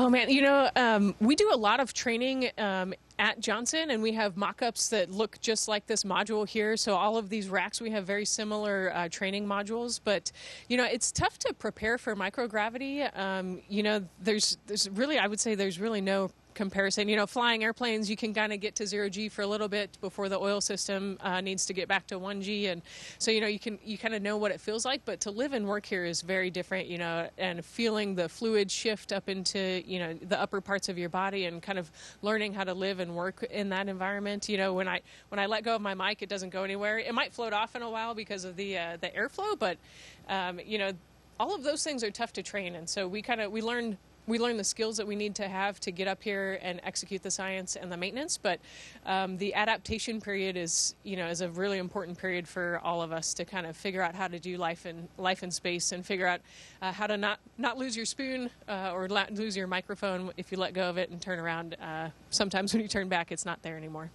Oh man, you know, um, we do a lot of training um, at Johnson, and we have mock-ups that look just like this module here. So all of these racks, we have very similar uh, training modules. But you know, it's tough to prepare for microgravity. Um, you know, there's there's really, I would say, there's really no comparison. You know, flying airplanes, you can kind of get to zero G for a little bit before the oil system uh, needs to get back to one G, and so you know you can you kind of know what it feels like. But to live and work here is very different. You know, and feeling the fluid shift up into you know the upper parts of your body, and kind of learning how to live and work in that environment. You know, when I when I let go of my mic, it doesn't go anywhere. It might float off in a while because of the uh, the airflow, but um, you know all of those things are tough to train and so we kind of we learned we learn the skills that we need to have to get up here and execute the science and the maintenance. But um, the adaptation period is, you know, is a really important period for all of us to kind of figure out how to do life in life in space and figure out uh, how to not not lose your spoon uh, or lose your microphone if you let go of it and turn around. Uh, sometimes when you turn back, it's not there anymore.